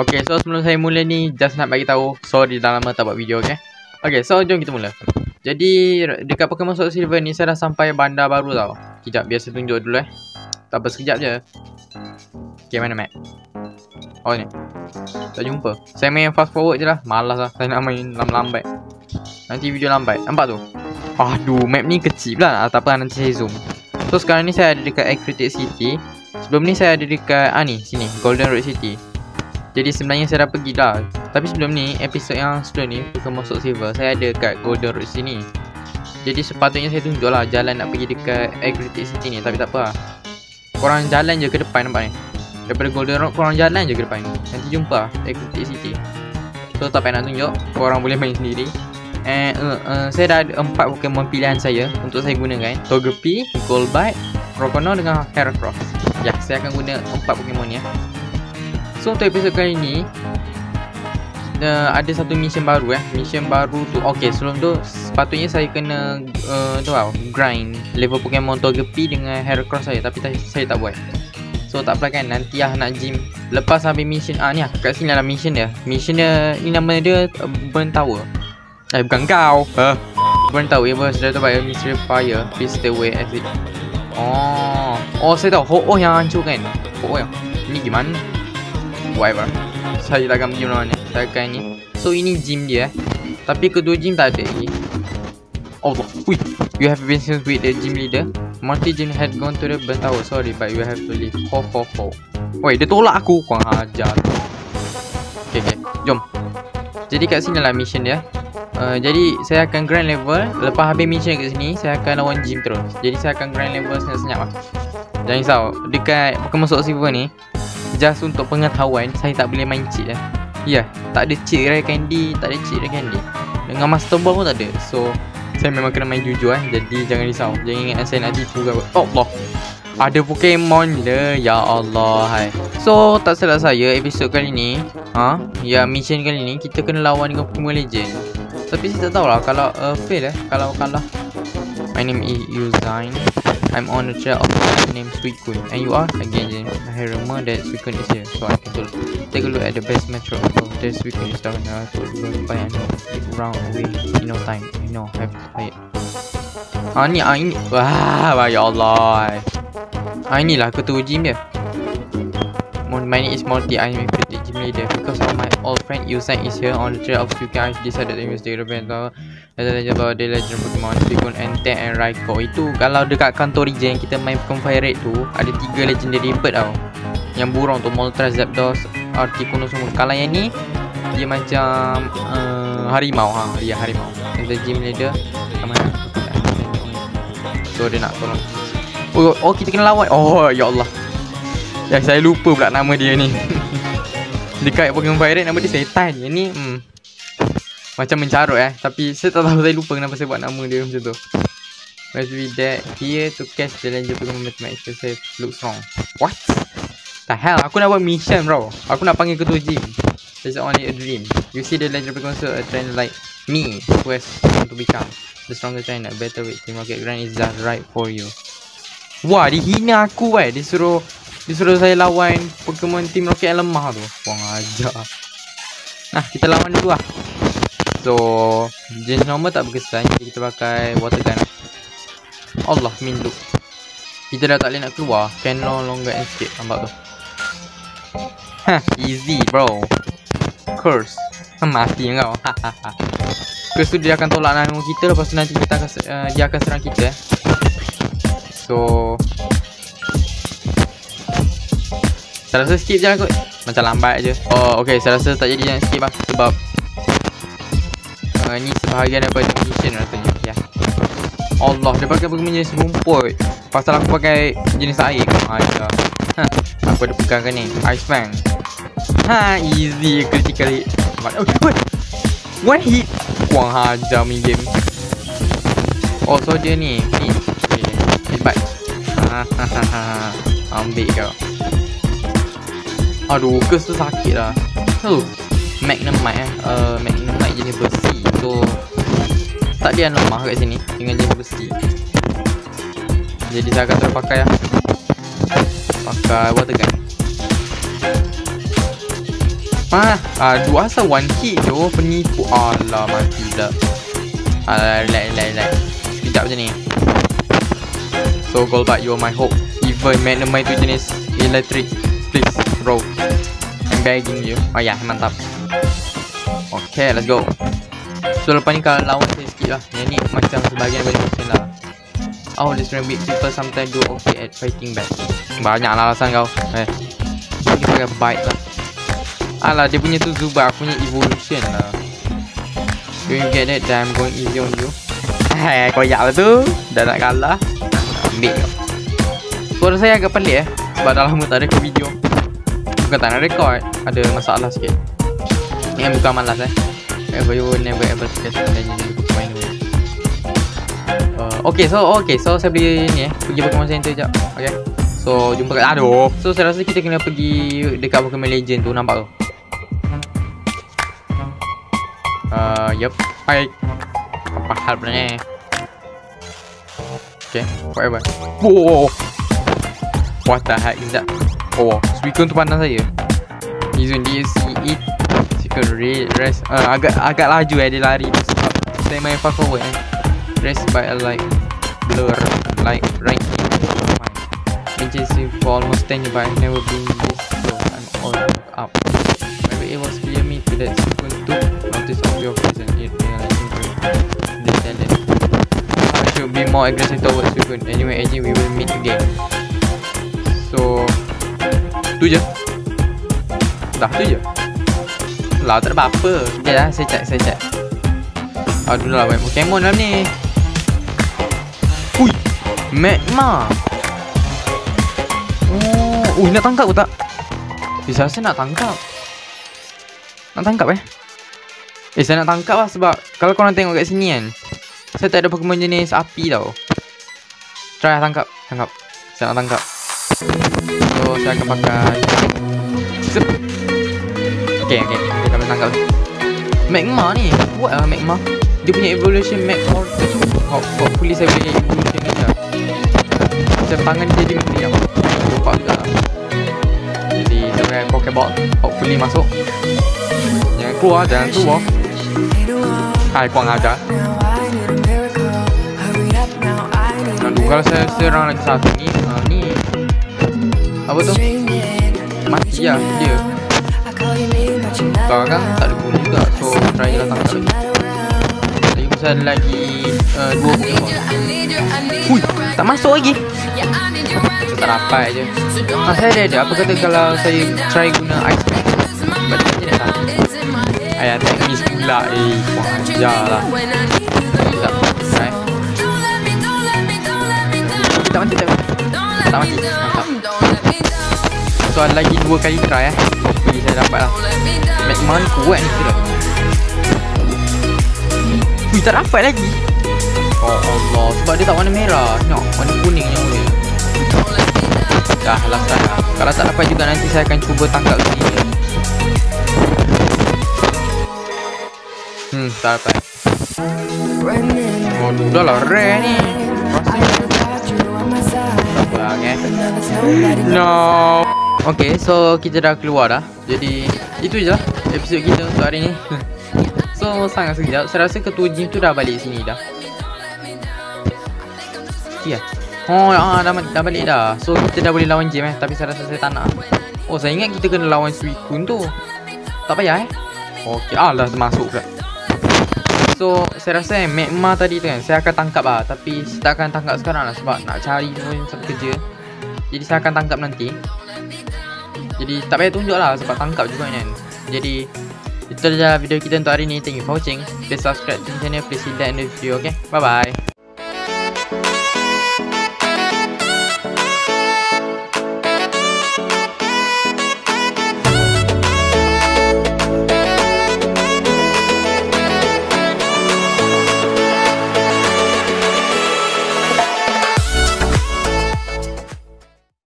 Okay, so sebelum saya mula ni Just nak bagi tahu Sorry dah lama tak buat video, okay? Okay, so jom kita mula. Jadi dekat Pokemon Sword Silver ni Saya dah sampai bandar baru tau. Sekejap, biar saya tunjuk dulu eh. Tak apa, sekejap je. Okay, mana map? Oh ni. Tak jumpa. Saya main fast forward je lah. Malas lah Saya nak main lambat-lambat. Nanti video lambat. Nampak tu? Aduh, map ni kecil pula. Ah, Tak apa, nanti saya zoom. So sekarang ni saya ada dekat Acritic City. Sebelum ni saya ada dekat Ah ni, sini. Golden Road City jadi sebenarnya saya dah pergi dah Tapi sebelum ni episod yang sebelum ni Pokemon Sword Silver Saya ada kat Golden Road sini. Jadi sepatutnya saya tunjuk lah Jalan nak pergi dekat Agritic City ni Tapi tak apa lah. Korang jalan je ke depan nampak ni? Daripada Golden Road korang jalan je ke depan? Ni Nanti jumpa lah Agritic City. So tak payah nak tunjuk Korang boleh main sendiri. And uh, uh, saya dah ada empat Pokemon pilihan saya Untuk saya gunakan. Togepi, Golbat, Croconaw dengan Heracross Ya, saya akan guna empat Pokemon ni ya So untuk episod kali ni uh, Ada satu mission baru eh. Mission baru tu Okay sebelum tu Sepatutnya saya kena uh, Tu tau Grind Level Pokemon Togepi Dengan Heracross saya Tapi saya tak buat. So tak apa kan Nanti lah nak gym. Lepas habis mission Ah ni lah Kat sini lah mission dia. Mission dia Ni nama dia uh, Burn Tower. Eh bukan kau. Huh? Burn Tower Ya bos Sudah by a mystery fire Please stay away exit. Oh. Oh saya tahu Ho-Oh yang hancur kan Ho-Oh yang Ini gimana whatever. Saya takkan pergi mana Saya akan ni. So ini gym dia Tapi kedua gym tak ada lagi. Allah Ui. You have been seen with the gym leader. Monty gym had gone to the burn tower Sorry but you have to leave. Ho ho ho. Woi dia tolak aku. Kurang ajar Okay okay. Jom. Jadi kat sini lah mission dia Uh, jadi saya akan grind level. Lepas habis mission kat sini Saya akan lawan gym terus. Jadi saya akan grind level senyap-senyap lah. Jangan risau. Dekat Pokemon Sword Silver ni just untuk pengetahuan saya tak boleh main cheat lah. Ya, yeah, tak ada cheat rare candy, tak ada cheat rare candy. Dengan master ball pun tak ada. So, saya memang kena main jujur eh. Jadi jangan risau. Jangan ingat saya nak tipu ke. Oh Allah. Ada Pokemon je. Ya Allah. Hai. So, tak salah saya episod kali ni. Ha? Ya, mission kali ni kita kena lawan dengan Pokemon Legend. Tapi saya tak tahulah kalau uh, fail eh. Kalau kalah. My name is Uzain. I'm on the trail of a named Suicune. And you are? Again. I hear rumor that Suicune is here. So I can tell. Take a look at the best metro. Oh, there's Suicune is down there. So go buy and take round away in no time. You know, have to it. Ah ni, ah ini. Wah ya Allah. Ah inilah ketua gym dia. My name is Morty. I'm a pretty gym leader. Because of my old friend Usain is here on the trail of Suicune, I decided to investigate the band. Ada legend about the legend Pokemon Suicune, Entei and Raikou Itu kalau dekat kantor region kita main Pokemon Fire Red tu Ada tiga legendary bird tau Yang burung tu Moltres, Zapdos, Articuno semua Kalau yang ni Dia macam uh, Harimau ha Dia harimau The gym leader Sama So dia nak tolong Oh, oh kita kena lawan Oh ya Allah Ya saya lupa pula nama dia ni. Dekat Pokemon Red nama dia Setan Yang ni hmm, macam mencarut eh. Tapi saya tak tahu saya lupa kenapa saya buat nama dia macam tu. Must be that here to catch the legend Pokemon Mathematics. Say looks wrong What? The hell? Aku nak buat mission bro. Aku nak panggil ketua gym. It's only a dream. You see the legend Pokemon so a trainer like me Who has want to become The strongest trainer Better with Team Rocket Grand is just right for you. Wah dihina aku eh. Dia suruh Dia suruh saya lawan Pokemon Team Rocket yang lemah tu. Wang ajar Nah kita lawan dulu lah. So Jenis normal tak berkesan. Jadi kita pakai water gun. Allah mindu Kita dah tak boleh nak keluar. Can no longer escape Nampak tu. Hah Easy bro. Curse. Mati kau. Curse tu dia akan tolak nama kita. Lepas tu nanti kita akan uh, Dia akan serang kita. So Saya rasa skip je lah kot. Macam lambat je. Oh okay. Saya rasa tak jadi jangan skip lah Sebab uh, Ni sebahagian daripada mission rasanya. Ya. Allah dia pakai Pokemon jenis rumput. Pasal aku pakai jenis air. Ada ha, Aku ada pegang kan ni? Ice Fang Ha easy critical hit oh, oh. One hit. Kuang hajar main game. Oh so dia ni. Ni. Okay. Hebat ha, ha, ha, ha. Ambil kau Aduh tu sakit lah Huh Magnemite eh uh, Magnemite jenis besi So Tak dia lemah kat sini Dengan jenis besi Jadi saya akan terus pakai lah Pakai water gun Ah, dua asal one hit tu penipu. Alah mati dah. Alah, relax, relax, relax. Sekejap macam ni. So, Goldbug, you are my hope. Even Magnumite tu jenis electric. Please, bro. I'm begging you. Oh ya, yeah, mantap. Okay, let's go. So, lepas ni kalau lawan saya sikit lah. Yang ni macam sebagian dari musim lah. Oh, this weak people sometimes do okay at fighting back. Banyak lah alasan kau. Eh. Kita pakai bite lah. Alah, dia punya tu Zubat. Aku punya evolution lah. Do you get it? That I'm going easy on you. Hei, koyak lah tu. Dah nak kalah. Ambil kau. Suara saya agak pelik eh. Sebab dah lama tak ada ke video. Bukan tak nak record. Ada masalah sikit. Ni kan bukan malas eh. Ever you never ever forget to legend in the Pokemon anyway. Uh, okay, so okay, so saya pergi ni eh. Pergi Pokemon Center jap. Okay. So, jumpa kat Aduh. So, saya rasa kita kena pergi dekat Pokemon Legend tu. Nampak tu? Uh, yup. Hai. Apa hal sebenarnya? Okay, whatever. Whoa. What the heck is that? Oh, Suicune tu pandang saya. Izun, see it? Suicune red, rest. Uh, agak agak laju eh dia lari tu sebab saya main fast forward eh. Rest by a light blur, like right here. Agency for almost 10 years but I've never been this so I'm all up. Maybe it was clear me to that Suicune took notice of your and it realizing this talent. I should be more aggressive towards Suicune. Anyway, Agent, we will meet again. So, tu je. Dah tu je. Lah, tak ada apa-apa. Sekejap lah, saya check, saya check. Aduh lah, banyak Pokemon dalam ni. Ui, Magma. Oh, ui, nak tangkap ke tak? Eh, saya rasa nak tangkap. Nak tangkap eh? Eh, saya nak tangkap lah sebab kalau korang tengok kat sini kan. Saya tak ada Pokemon jenis api tau. Try lah tangkap. Tangkap. Saya nak tangkap. So, saya akan pakai... Zip. Okay, okay. Kita akan tangkap. Magma ni. What lah Magma? Dia punya evolution Mag Mortar tu. Hopefully saya boleh evolution ni lah. Macam tangan dia jadi macam ni. Nampak juga lah. Jadi, saya pakai Pokeball. Hopefully masuk. Jangan keluar, jangan keluar. Hai, kurang ajar. Aduh, kalau saya serang lagi satu ni, ni. Apa tu? Mati lah dia. Tak kan, tak ada guna juga. So, try tangkap lagi. Lagi pasal lagi uh, dua Pokemon. Hui, tak masuk lagi. Saya tak dapat je. Ha, saya ada ada. Apa kata kalau saya try guna Ice Pack? Sebab dia tidak tahu. Ayah, tak miss pula. Eh, kurang ajar lah. Sekejap. Try. Tak mati, tak mati. Tak mati. Mantap. So, ada lagi dua kali try eh. Jadi saya dapat lah. Magma ni kuat ni kira. Ui, tak dapat lagi. Oh Allah, sebab dia tak warna merah. Tengok, warna kuning yang dia. Dah lah saya. Kalau tak dapat juga nanti saya akan cuba tangkap sini. Hmm, tak dapat. Oh, dah lah rare ni. Apa okay. No. Okay, so kita dah keluar dah. Jadi, itu je lah episod kita untuk hari ni. so, sangat sekejap. Saya rasa ketua gym tu dah balik sini dah. Ya. Oh, ah, dah, dah balik dah. So, kita dah boleh lawan gym eh. Tapi saya rasa saya tak nak. Oh, saya ingat kita kena lawan Suicune tu. Tak payah eh. Okay, ah dah termasuk pula. So, saya rasa eh, Magma tadi tu kan, saya akan tangkap lah. Tapi, saya tak akan tangkap sekarang lah. Sebab nak cari pun sampai kerja. Jadi, saya akan tangkap nanti. Jadi tak payah tunjuk lah sebab tangkap juga kan Jadi itu adalah video kita untuk hari ni Thank you for watching Please subscribe to channel Please hit like the video okay Bye bye